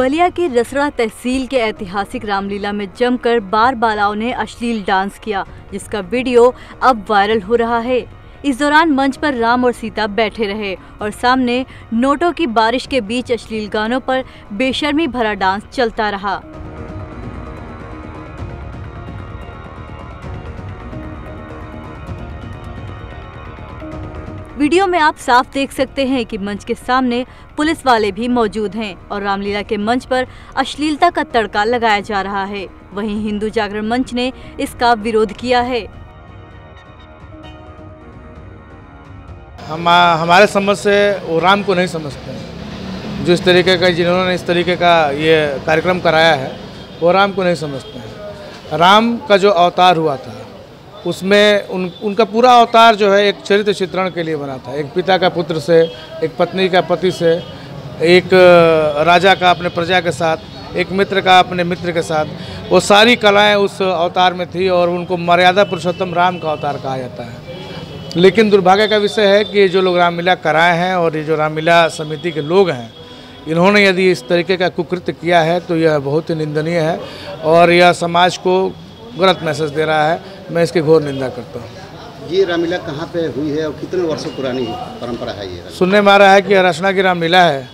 बलिया की रसड़ा तहसील के ऐतिहासिक रामलीला में जमकर बार बालाओं ने अश्लील डांस किया, जिसका वीडियो अब वायरल हो रहा है। इस दौरान मंच पर राम और सीता बैठे रहे और सामने नोटों की बारिश के बीच अश्लील गानों पर बेशर्मी भरा डांस चलता रहा। वीडियो में आप साफ़ देख सकते हैं कि मंच के सामने पुलिस वाले भी मौजूद हैं और रामलीला के मंच पर अश्लीलता का तड़का लगाया जा रहा है। वहीं हिंदू जागरण मंच ने इसका विरोध किया है। हम हमारे समझ से वो राम को नहीं समझते जो इस तरीके का, जिन्होंने इस तरीके का ये कार्यक्रम कराया है, वो राम को नहीं समझते राम का जो अवतार हुआ था उसमें उन, उनका पूरा अवतार जो है एक चरित्र चित्रण के लिए बना था। एक पिता का पुत्र से, एक पत्नी का पति से, एक राजा का अपने प्रजा के साथ, एक मित्र का अपने मित्र के साथ। वो सारी कलाएँ उस अवतार में थी और उनको मर्यादा पुरुषोत्तम राम का अवतार कहा जाता है। लेकिन दुर्भाग्य का विषय है कि जो लोग रामलीला कराए हैं और ये जो रामलीला समिति के लोग हैं, इन्होंने यदि इस तरीके का कुकृत्य किया है तो यह बहुत ही निंदनीय है और यह समाज को गलत मैसेज दे रहा है। मैं इसकी घोर निंदा करता हूँ। ये रामलीला कहाँ पे हुई है और कितने वर्षों पुरानी परंपरा है ये सुनने में आ रहा है कि रचना की रामलीला है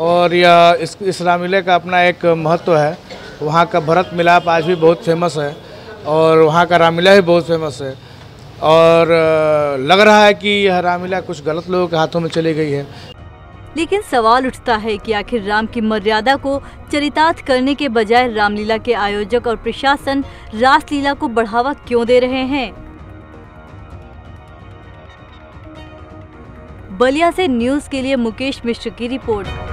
और यह इस इस रामलीला का अपना एक महत्व है। वहाँ का भरत मिलाप आज भी बहुत फ़ेमस है और वहाँ का रामलीला भी बहुत फ़ेमस है। और लग रहा है कि यह रामलीला कुछ गलत लोगों के हाथों में चली गई है। लेकिन सवाल उठता है कि आखिर राम की मर्यादा को चरितार्थ करने के बजाय रामलीला के आयोजक और प्रशासन रासलीला को बढ़ावा क्यों दे रहे हैं? बलिया से न्यूज़ के लिए मुकेश मिश्र की रिपोर्ट।